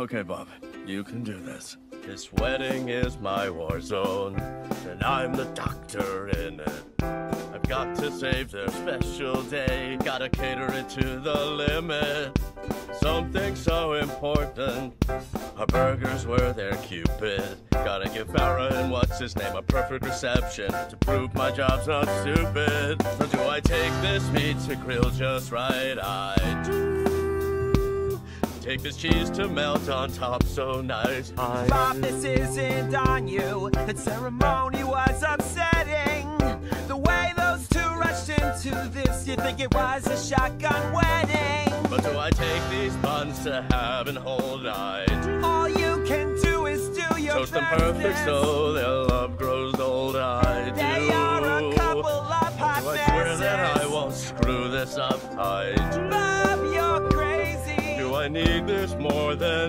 Okay, Bob, you can do this. This wedding is my war zone, and I'm the doctor in it. I've got to save their special day, gotta cater it to the limit. Something so important, our burgers were their cupid. Gotta give Farrah and what's his name a perfect reception to prove my job's not stupid. So do I take this meat to grill just right? I do. Take this cheese to melt on top so nice. I Bob, this isn't on you. The ceremony was upsetting. The way those two rushed into this, you think it was a shotgun wedding. But do I take these buns to have and hold? I. All you can do is do your Toast them perfect so their love grows old. I do. They are a couple of hot Do I swear that I won't screw this up? I need this more than